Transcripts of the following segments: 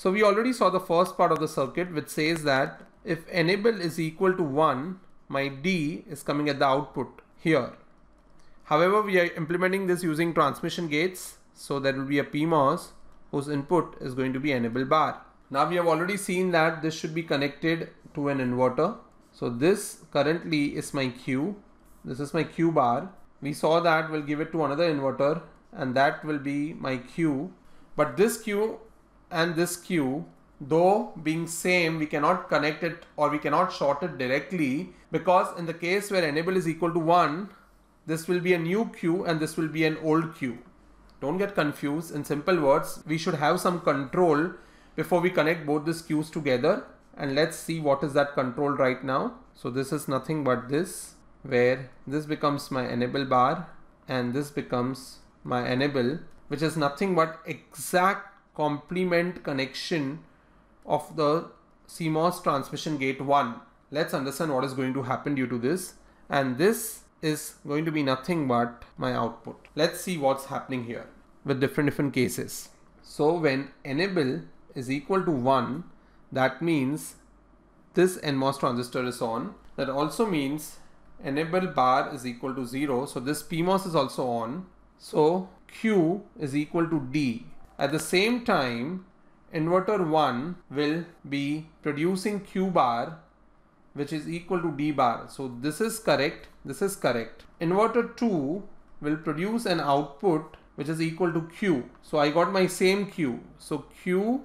So we already saw the first part of the circuit which says that if enable is equal to 1, my D is coming at the output here. However, we are implementing this using transmission gates. So there will be a PMOS whose input is going to be enable bar. Now we have already seen that this should be connected to an inverter. So this currently is my Q. This is my Q bar. We saw that we'll give it to another inverter and that will be my Q. But this Q and this Q though being same we cannot connect it or we cannot short it directly because in the case where enable is equal to 1 this will be a new Q and this will be an old Q. Don't get confused. In simple words we should have some control before we connect both these Qs together. And let's see what is that control right now. So this is nothing but this where this becomes my enable bar and this becomes my enable which is nothing but exact complement connection of the CMOS transmission gate 1. Let's understand what is going to happen due to this. And this is going to be nothing but my output. Let's see what's happening here with different different cases. So when enable is equal to 1, that means this NMOS transistor is on. That also means enable bar is equal to 0. So this PMOS is also on. So Q is equal to D. At the same time, inverter 1 will be producing Q bar which is equal to D bar. So this is correct, this is correct. Inverter 2 will produce an output which is equal to Q. So I got my same Q. So Q,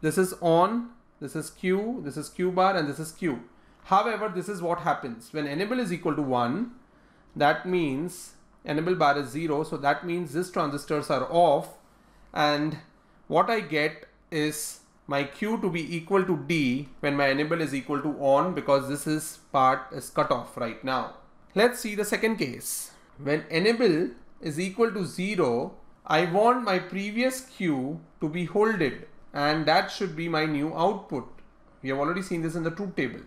this is on, this is Q, this is Q bar and this is Q. However, this is what happens when enable is equal to 1 that means enable bar is 0 so that means these transistors are off and what I get is my Q to be equal to D when my enable is equal to on because this is part is cut off right now. Let's see the second case. When enable is equal to 0, I want my previous Q to be holded and that should be my new output. We have already seen this in the truth table.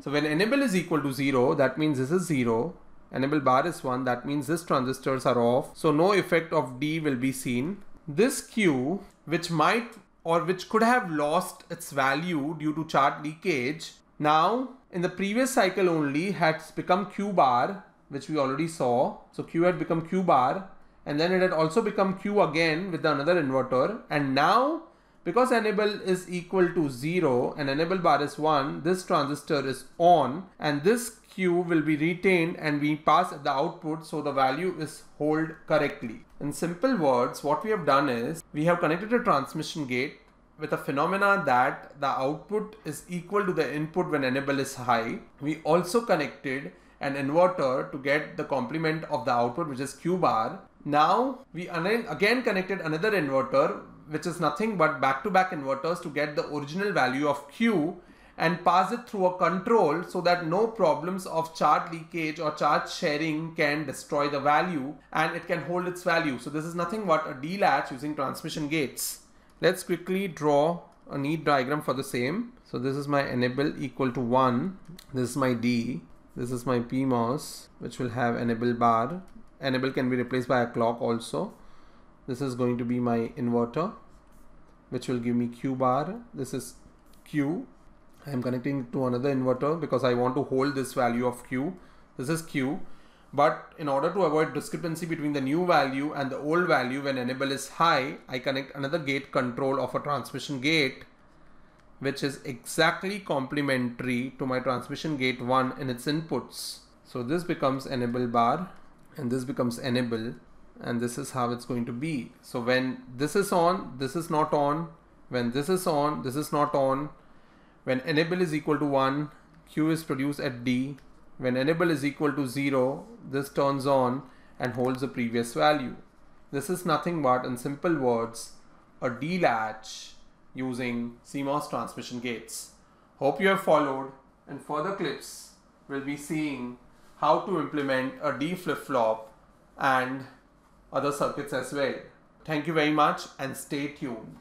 So when enable is equal to 0, that means this is 0. Enable bar is 1, that means these transistors are off. So no effect of D will be seen. This Q, which might or which could have lost its value due to charge leakage now in the previous cycle only has become q bar which we already saw. So q had become q bar and then it had also become q again with another inverter and now because enable is equal to 0 and enable bar is 1 this transistor is on and this Q will be retained and we pass the output so the value is hold correctly. In simple words, what we have done is we have connected a transmission gate with a phenomena that the output is equal to the input when enable is high. We also connected an inverter to get the complement of the output which is Q bar. Now we again connected another inverter which is nothing but back-to-back -back inverters to get the original value of Q and pass it through a control so that no problems of charge leakage or charge sharing can destroy the value and it can hold its value. So this is nothing but a D latch using transmission gates. Let's quickly draw a neat diagram for the same. So this is my enable equal to 1. This is my D. This is my PMOS which will have enable bar. Enable can be replaced by a clock also. This is going to be my inverter which will give me Q bar. This is Q I am connecting to another inverter because I want to hold this value of Q. This is Q. But in order to avoid discrepancy between the new value and the old value when enable is high, I connect another gate control of a transmission gate which is exactly complementary to my transmission gate 1 in its inputs. So this becomes enable bar and this becomes enable and this is how it's going to be. So when this is on, this is not on. When this is on, this is not on when enable is equal to 1, Q is produced at D. When enable is equal to 0, this turns on and holds the previous value. This is nothing but, in simple words, a D latch using CMOS transmission gates. Hope you have followed and further clips will be seeing how to implement a D flip-flop and other circuits as well. Thank you very much and stay tuned.